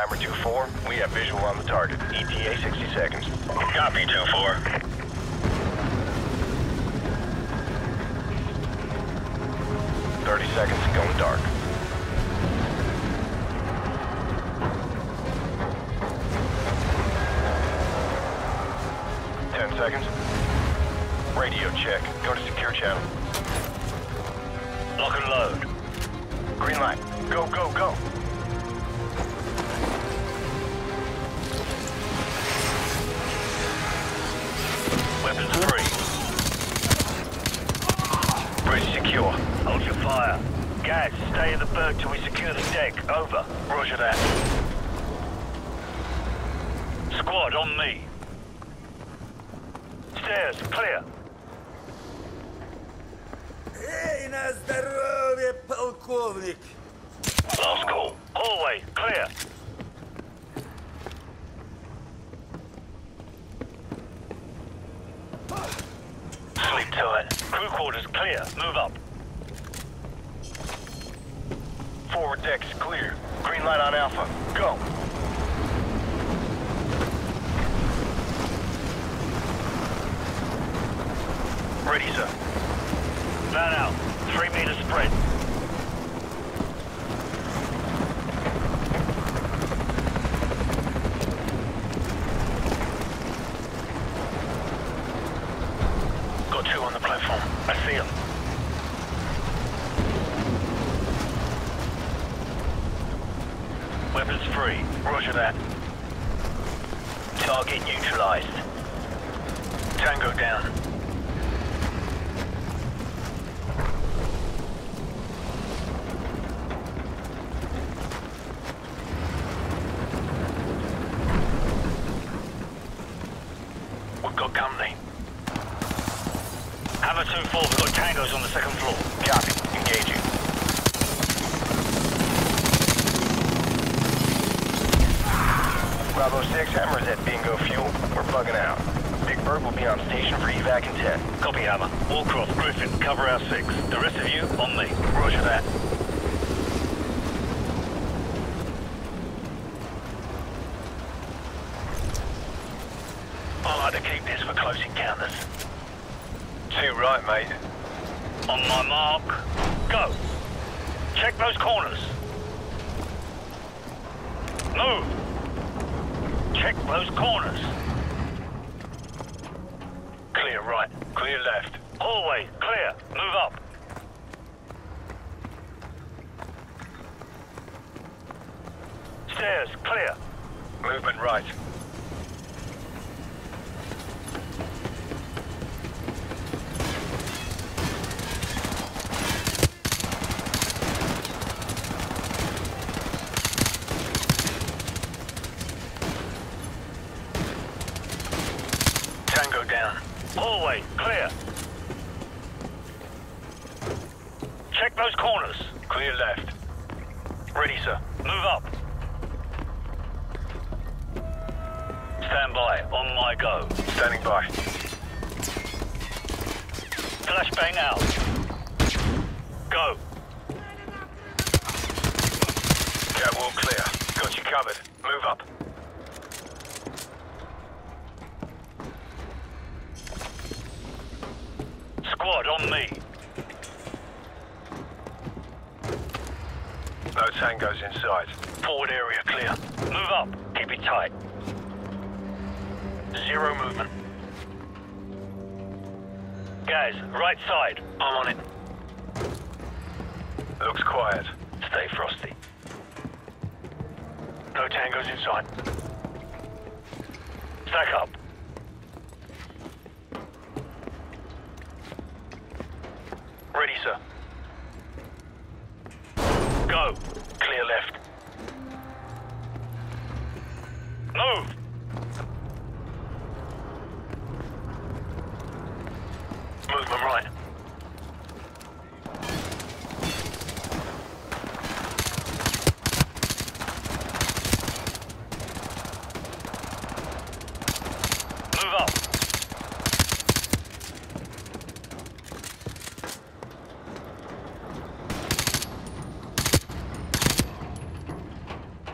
Hammer 2-4, we have visual on the target. ETA 60 seconds. Copy 2-4. Thirty seconds, going dark. Ten seconds. Radio check. Go to secure channel. Lock and load. Green light. Go, go, go. secure. Hold your fire. Gaz, stay in the berg till we secure the deck. Over. Roger that. Squad, on me. Stairs, clear. Эй, на здоровье, полковник! Last call. Hallway, clear. Quarters clear. Move up. Forward deck's clear. Green light on Alpha. Go. Ready, sir. Van out. Three meter spread. Got two on the platform. I see them. Weapons free. Roger that. Target neutralized. Tango down. We've got company. Hammer 2-4, we've got tangos on the second floor. Copy. Engaging. Bravo 6, Hammer's at Bingo Fuel. We're bugging out. Big Bird will be on station for evac in 10. Copy, Hammer. Wallcroft, Griffin, cover our six. The rest of you, on me. Roger that. I like to keep this for close encounters. Too right, mate. On my mark, go. Check those corners. Move. Check those corners. Clear right. Clear left. Hallway, clear. Move up. Stairs, clear. Movement right. Tango down. Hallway, clear. Check those corners. Clear left. Ready, sir. Move up. Stand by. On my go. Standing by. Flashbang out. Go. Catwalk clear. Got you covered. Move up. Squad, on me. No tangos inside. Forward area clear. Move up. Keep it tight. Zero movement. Guys, right side. I'm on it. Looks quiet. Stay frosty. No tangos inside. Stack up. Ready, sir. Go. Clear left. Move. Movement right. Move up.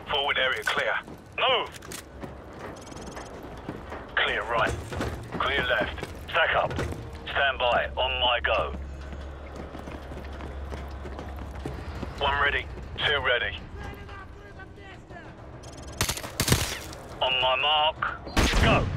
Forward area clear. Move! Clear right. Clear left. Stack up. Stand by. On my go. One ready. Two ready. On my mark. Go!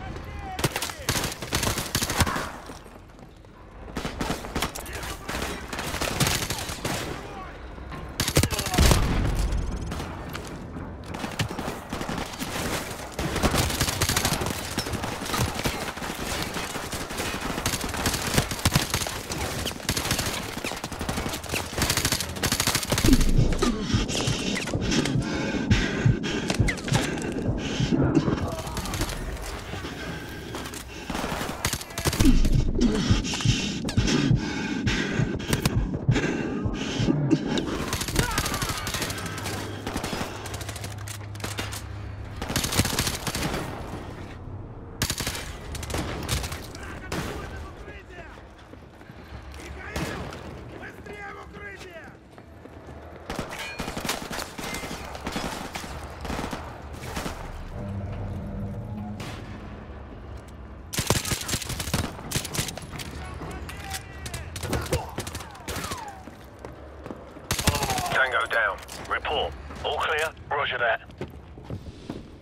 Roger that.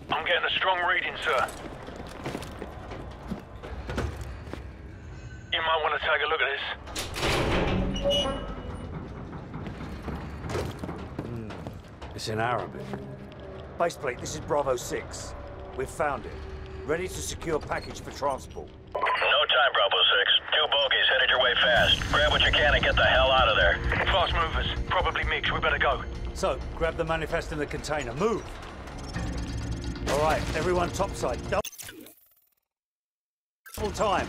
I'm getting a strong reading, sir. You might want to take a look at this. Hmm. It's in Arabic. Baseplate, this is Bravo 6. We've found it. Ready to secure package for transport. No time, Bravo 6. Two bogies headed your way fast. Grab what you can and get the hell out of there. Fast movers. Probably MiGs. We better go. So, grab the manifest in the container. Move! All right, everyone topside. Double time.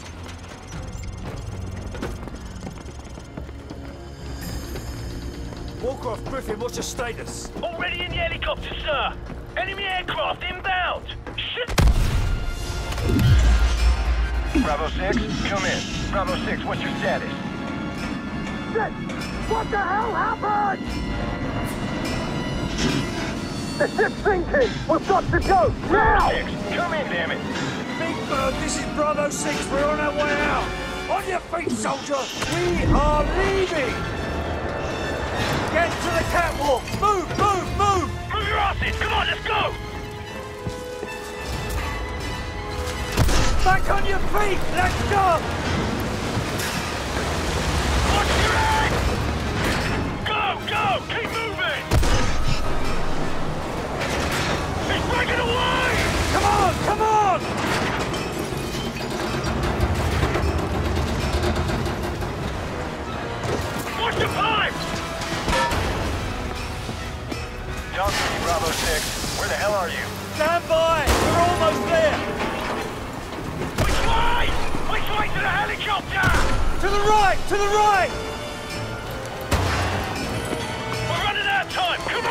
Wallcroft Griffin, what's your status? Already in the helicopter, sir. Enemy aircraft inbound. Shit. Bravo 6, come in. Bravo 6, what's your status? What the hell happened? The ship's sinking! We've got to go! Now! 6, come in, damn it. Big Bird, this is Bravo 6. We're on our way out. On your feet, soldier. We are leaving. Get to the catwalk. Move, move, move. Move your asses. Come on, let's go. Back on your feet. Let's go. Bravo 6. Where the hell are you? Stand by. We're almost there. Which way? Which way to the helicopter? To the right, to the right. We're running out of time. Come